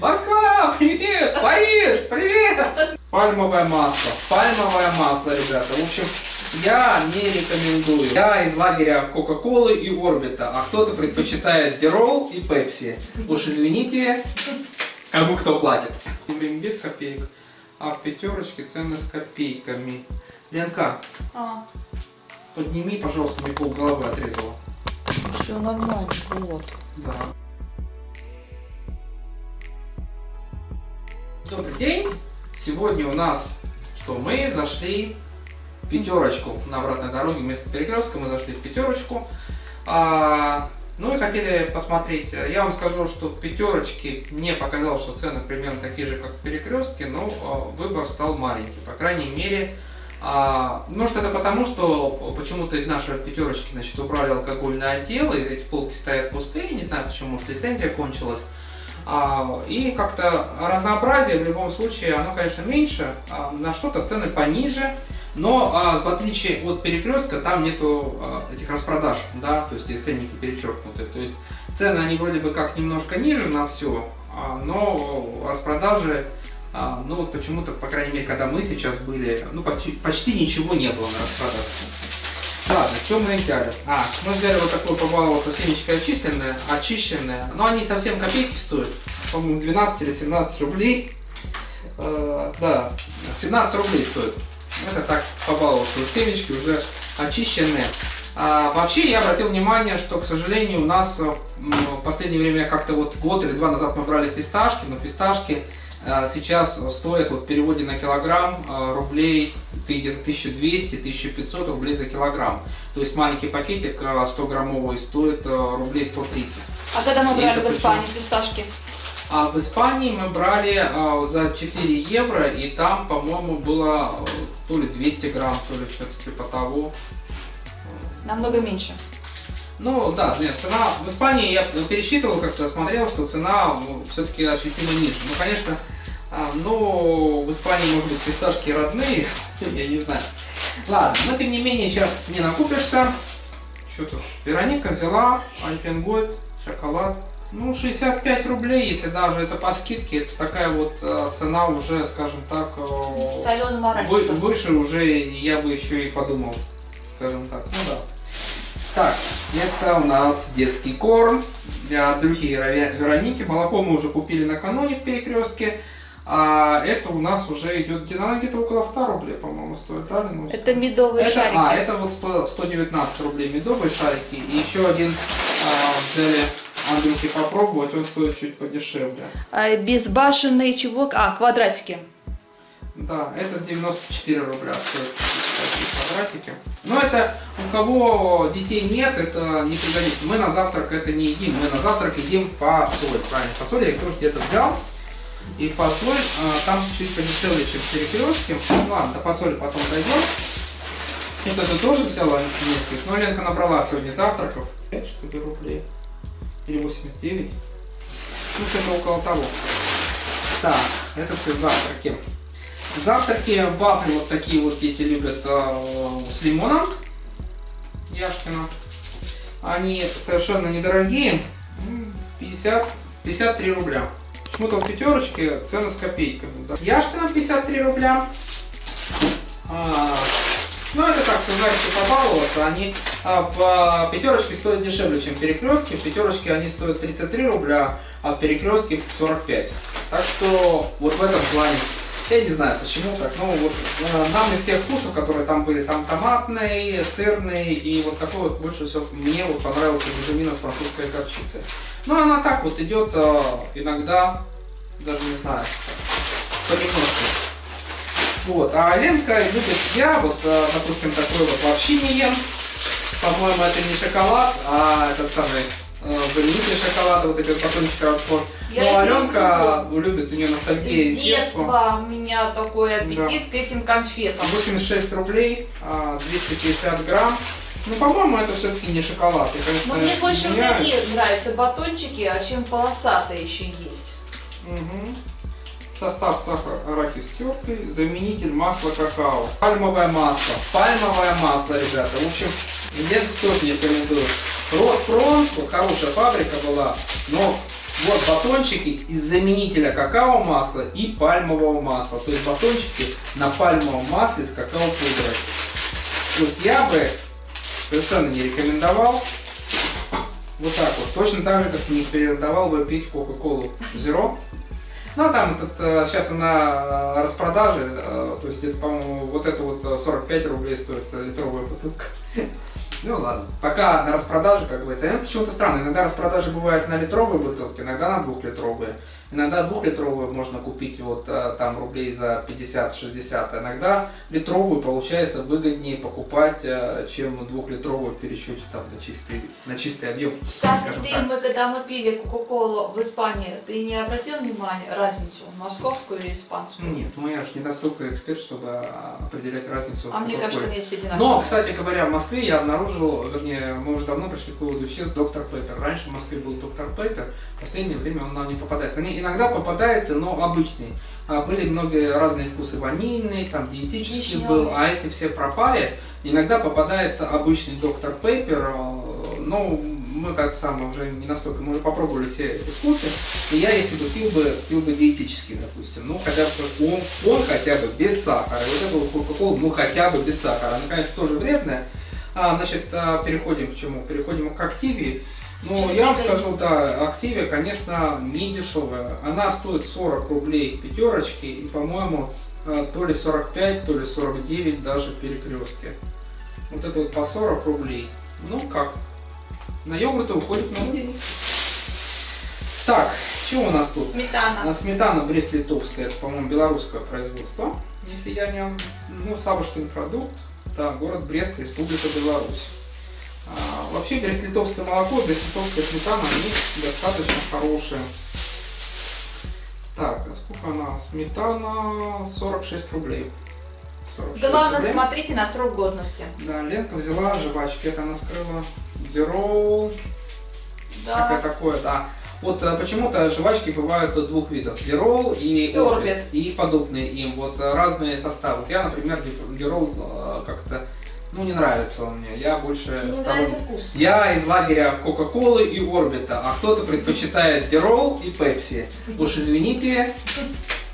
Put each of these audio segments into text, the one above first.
Москва, привет! Париж, привет! Пальмовое масло, пальмовое масло, ребята. В общем, я не рекомендую. Я из лагеря Кока-Колы и Орбита, а кто-то предпочитает Дирол и Пепси. Уж извините, кому кто платит. Блин, без копеек, а в пятерочке цены с копейками. Ленка, А, подними, пожалуйста, мне пол головы отрезала. все нормально, вот. Да. Добрый день! Сегодня у нас что? Мы зашли в пятерочку на обратной дороге вместо перекрестка. Мы зашли в пятерочку. А, ну и хотели посмотреть. Я вам скажу, что в пятерочке мне показалось, что цены примерно такие же, как в перекрестке, но а, выбор стал маленький. По крайней мере, а, может это потому, что почему-то из нашей пятерочки значит, убрали алкогольный отдел, и эти полки стоят пустые, не знаю почему, может лицензия кончилась. А, и как-то разнообразие в любом случае, оно, конечно, меньше, а, на что-то цены пониже, но а, в отличие от перекрестка, там нету этих распродаж, да, то есть и ценники перечеркнуты. То есть цены они вроде бы как немножко ниже на все, но распродажи, ну вот почему-то, по крайней мере, когда мы сейчас были, ну почти, почти ничего не было на распродаже. Ладно, что мы взяли? А, мы взяли вот такое побаловаться семечко очищенное, очищенное. Но они совсем копейки стоят. По-моему, 12 или 17 рублей. Э, да, 17 рублей стоит. Это так. Вот семечки уже очищенные. А, вообще я обратил внимание, что, к сожалению, у нас в последнее время как-то вот год или два назад мы брали фисташки, но фисташки сейчас стоят вот в переводе на килограмм э, рублей где-то 1200-1500 рублей за килограмм. То есть маленький пакетик э, 100 граммовый стоит э, рублей 130. А когда мы брали в Испании фисташки? А в Испании мы брали э, за 4 евро, и там, по-моему, было э, то ли 200 грамм, то ли что-то типа того. Намного меньше. Ну да, нет, цена в Испании я пересчитывал как-то, смотрел, что цена все-таки ощутимо ниже. Ну, конечно, а, но в Испании, может быть, фисташки родные, я не знаю. Ладно, но тем не менее, сейчас не накупишься. Что тут? Вероника взяла Альпенгольд, шоколад. Ну, 65 рублей, если даже это по скидке, это такая вот э, цена уже, скажем так, э, вы- выше уже я бы еще и подумал, скажем так. Ну да. Так, это у нас детский корм для Андрюхи и Вероники. Молоко мы уже купили накануне в перекрестке. А это у нас уже идет, наверное, где-то около 100 рублей, по-моему, стоит, да, Ленуся? Это медовые Это- шарики. А, это вот 100 119 рублей медовые шарики. И еще один а, взяли Андрюхи попробовать, он стоит чуть подешевле. А, безбашенные чего? А, квадратики. Да, это 94 рубля стоит квадратики. Но это у кого детей нет, это не пригодится. Мы на завтрак это не едим, мы на завтрак едим фасоль. Правильно, фасоль я их тоже где-то взял. И фасоль а, там чуть подешевле, чем в перекрестке. Ну ладно, до фасоли потом дойдем. Вот это тоже взяла несколько. Но Ленка набрала сегодня завтраков. 5 что ли рублей. Или 89. Ну, что-то около того. Так, это все завтраки. Завтраки, вафли вот такие вот дети любят э, с лимоном. Яшкина. Они совершенно недорогие. М, 50, 53 рубля. Почему-то в пятерочке цены с копейками. Да. Яшкина 53 рубля. А, ну, это так, знаете, побаловаться. Они а, в а, пятерочке стоят дешевле, чем в перекрестке. В пятерочке они стоят 33 рубля, а в перекрестке 45. Так что вот в этом плане я не знаю, почему так. Ну, вот э, нам из всех вкусов, которые там были, там томатный, сырный и вот такой вот больше всего мне вот понравился бужемина с французской горчицей. Ну, она так вот идет э, иногда, даже не знаю, понемножку. Вот, а Ленка любит я, вот, э, допустим, такой вот вообще не ем. По-моему, это не шоколад, а этот самый э, заменитель шоколада, вот эти вот батончики Рокфор. Их Аленка любит, у нее ностальгия из детства. детства у меня такой аппетит к этим конфетам. 86 рублей, а, 250 грамм. Ну, по-моему, это все-таки не шоколад. Я, конечно, Но мне больше такие нравятся батончики, а чем полосатые еще есть. Мгм. Состав сахар, арахис тертый, заменитель масла какао. Пальмовое масло. Пальмовое масло, ребята. В общем, я тоже не рекомендую. Вот хорошая фабрика была, но Вот батончики из заменителя какао масла и пальмового масла. То есть батончики на пальмовом масле с какао пудрой. То есть я бы совершенно не рекомендовал вот так вот. Точно так же, как не рекомендовал бы пить Кока-Колу Zero. Ну, а там этот, э, сейчас на распродаже, э, то есть где-то, по-моему, вот это вот 45 рублей стоит литровая бутылка. Ну ладно. Пока на распродаже, как говорится. А почему-то странно. Иногда распродажи бывают на литровые бутылки, иногда на двухлитровые. Иногда двухлитровую можно купить вот э, там рублей за 50-60, а иногда литровую получается выгоднее покупать, э, чем двухлитровую в пересчете там на чистый, на чистый объем. Скажем ты, так. мы когда мы пили Кока-Колу в Испании, ты не обратил внимания разницу, московскую или испанскую? Нет, мы я же не настолько эксперт, чтобы а, определять разницу. А мне кажется, они все одинаковые. Но, кстати говоря, в Москве я обнаружил, вернее, мы уже давно пришли к выводу, исчез доктор Пеппер. Раньше в Москве был доктор Пеппер, в последнее время он нам не попадается. Они иногда попадаются, но обычный. А, Были многие разные вкусы, ванильный, там диетический Вишневый. был, а эти все пропали. Иногда попадается обычный доктор Пеппер, а, но мы как самое уже не настолько, мы уже попробовали все эти вкусы. И я, если бы пил бы, пил бы диетический, допустим, ну хотя бы он, он хотя бы без сахара. Вот это Кока-Кола, ну хотя бы без сахара. Она, конечно, тоже вредная. А, значит, а, переходим к чему? Переходим к Активии. Ну, я вам скажу, да, Активия, конечно, не дешевая. Она стоит 40 рублей в пятерочке и, по-моему, а, то ли 45, то ли 49 даже в перекрестке. Вот это вот по 40 рублей. Ну как? На йогурты уходит много денег. Так, что у нас тут? Сметана. А, Сметана Брест-Литовская, это, по-моему, белорусское производство, если я не... Ну, Савушкин продукт, да, город Брест, Республика Беларусь. Вообще, Брест-Литовское молоко Брест-Литовская сметана, они достаточно хорошие. Так, а сколько она? Сметана 46 рублей. 46 Главное, рублей. смотрите на срок годности. Да, Ленка взяла жвачки, это она скрыла. Всякое Да. такое, да. Вот э, почему-то жвачки бывают двух видов. Дирол и, И Орбит. И подобные им. Вот э, разные составы. Вот я, например, ди- Дирол э, как-то, ну, не нравится он мне. Я больше Тебе не стал- нравится вкус? Я из лагеря Кока-Колы и Орбита, а кто-то предпочитает Дирол и Пепси. Уж извините,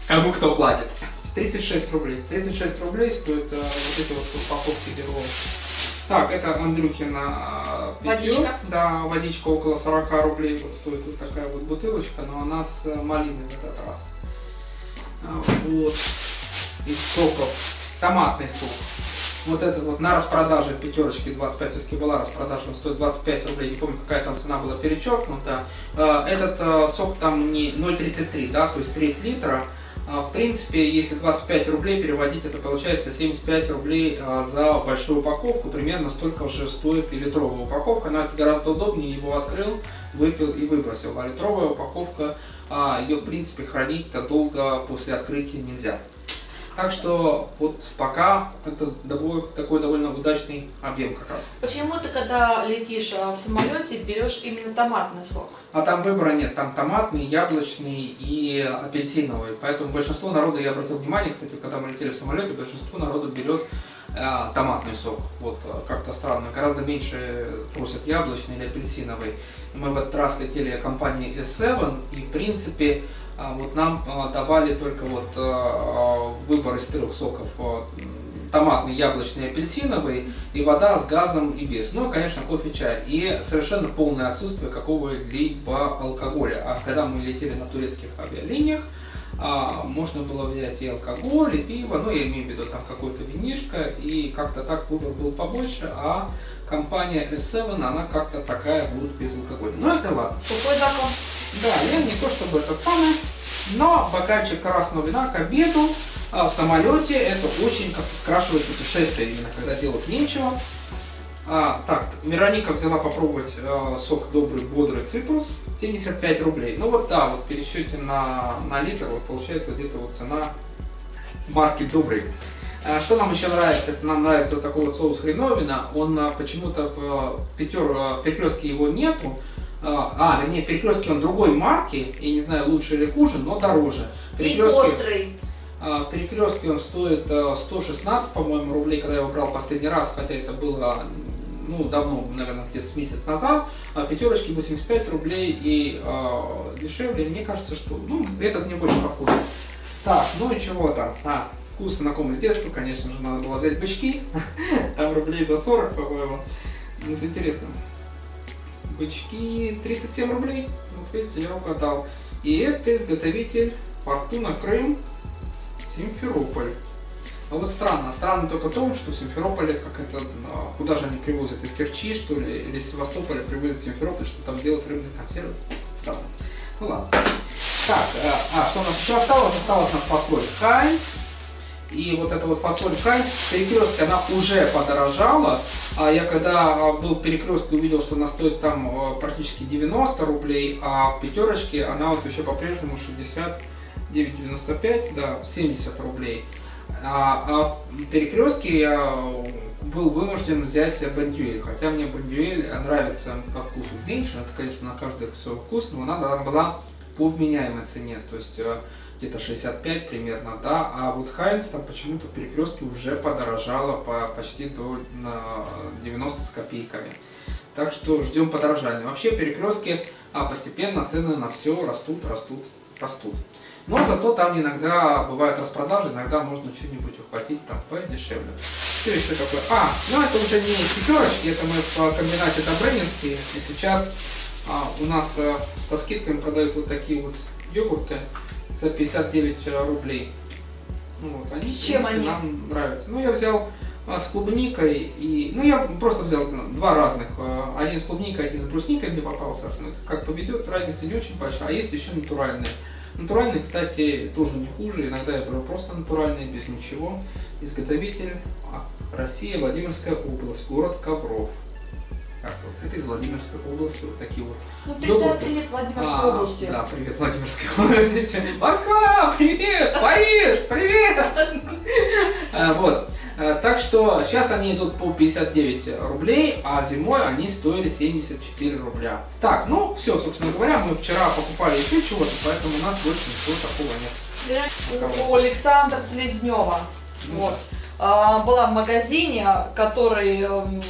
кому кто платит. 36 рублей. 36 рублей стоит э, вот эти вот упаковки Дирол. Так, это Андрюхина э, питье. Водичка. Да, водичка около 40 рублей вот стоит вот такая вот бутылочка, но она с э, малиной в этот раз. А, Вот. Из соков. Томатный сок. Вот этот вот на распродаже пятерочки 25 все-таки была распродажа, он стоит 25 рублей, не помню какая там цена была перечеркнута. Э, Этот э, сок там не 0,33, да, то есть треть литра. А, В принципе, если 25 рублей переводить, это получается 75 рублей за большую упаковку. Примерно столько же стоит и литровая упаковка, но это гораздо удобнее. Его открыл, выпил и выбросил. А литровая упаковка, а, ее в принципе хранить-то долго после открытия нельзя. Так что вот пока это такой довольно удачный объем как раз. Почему ты, когда летишь а, в самолете, берешь именно томатный сок? А там выбора нет, там томатный, яблочный и апельсиновый. Поэтому большинство народа, я обратил внимание, кстати, когда мы летели в самолете, большинство народа берет э, томатный сок. Вот э, как-то странно. Гораздо меньше просят яблочный или апельсиновый. Мы в этот раз летели компанией S7, и в принципе э, вот нам э, давали только вот э, выбор из трех соков. Томатный, яблочный, апельсиновый и вода с газом и без. Ну конечно, кофе, чай. И совершенно полное отсутствие какого-либо алкоголя. А когда мы летели на турецких авиалиниях, а, можно было взять и алкоголь, и пиво, ну я имею в виду там какое-то винишко, и как-то так выбор был побольше, а компания S7, она как-то такая будет без алкоголя. Ну это ладно. Сухой закон. Да, я не то чтобы этот самый, но бокальчик красного вина к обеду а, в самолете это очень как-то скрашивает путешествие, именно когда делать нечего. А, так, Вероника взяла попробовать э, сок добрый, бодрый цитрус, 75 рублей. Ну вот да, вот пересчете на, на литр вот получается где-то вот цена марки добрый. А, Что нам еще нравится? Это нам нравится вот такой вот соус хреновина. Он а, почему-то в, пятер, в перекрестке его нету. А, а, вернее, в перекрестке он другой марки. Я не знаю, лучше или хуже, но дороже. В И острый. а, в перекрестке он стоит а, 116, по-моему, рублей, когда я его брал последний раз, хотя это было ну, давно, наверное, где-то с месяц назад, а пятерочки 85 рублей и э, дешевле. Мне кажется, что, ну, этот мне больше по вкусу. Так, ну и чего там? А, вкус знакомый с детства, конечно же, надо было взять бычки. Там рублей за 40, по-моему. Ну, это интересно. Бычки 37 рублей. Вот видите, я угадал. И это изготовитель Фортуна Крым Симферополь. А вот странно. Странно только в том, что в Симферополе, как это, а, куда же они привозят, из Керчи, что ли, или из Севастополя привозят в Симферополь, что там делают рыбные консервы. Странно. Ну ладно. Так, э, а, что у нас еще осталось? Осталось у нас фасоль Хайнц. И вот эта вот фасоль Хайнц в перекрестке, она уже подорожала. А я когда а, был в перекрестке, увидел, что она стоит там а, практически 90 рублей, а в пятерочке она вот еще по-прежнему 69,95, да, 70 рублей. А, а в перекрестке я был вынужден взять бандюэль, хотя мне бандюэль нравится по вкусу меньше, это, конечно, на каждый свой вкус, но она была по вменяемой цене, то есть э, где-то 65 примерно, да, а вот Хайнц там почему-то в уже подорожало по почти до на 90 с копейками. Так что ждем подорожания. Вообще перекрестки а постепенно цены на все растут, растут, растут. Но зато там иногда бывают распродажи, иногда можно что-нибудь ухватить там подешевле. Что еще такое? А, ну это уже не пятерочки, это мы в комбинате Добрынинский. И сейчас а, у нас а, со скидками продают вот такие вот йогурты за 59 рублей. Ну, вот, они, с чем принципе, они? нам нравятся. Ну, я взял а, с клубникой и... Ну, я просто взял два разных. А, Один с клубникой, один с брусникой мне попался. Ну, это как поведет, разница не очень большая. А есть еще натуральные. Натуральные, кстати, тоже не хуже. Иногда я беру просто натуральные, без ничего. Изготовитель а, Россия, Владимирская область, город Ковров. Вот, это из Владимирской области, вот такие вот Ну, Йогурты. привет, привет, Владимирской а, области. Да, привет, Владимирской области. Москва, привет, Париж, привет. А, Вот. А, Так что сейчас они идут по 59 рублей, а зимой они стоили 74 рубля. Так, ну все, собственно говоря, мы вчера покупали еще чего-то, поэтому у нас больше ничего такого нет. У Александра Слезнева. Ну Вот. А, Была в магазине, который м, у ко-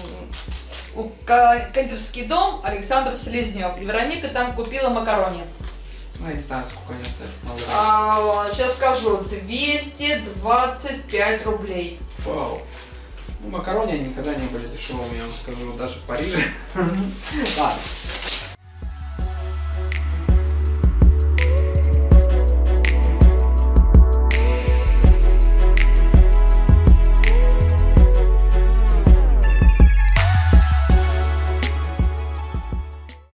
кондитерский дом Александр Селезнев. И Вероника там купила макарони. Ну, я не знаю, сколько они стоят. А, сейчас скажу, 225 рублей. Вау. Ну, макарони они никогда не были дешевыми, я вам скажу, даже в Париже. Ладно.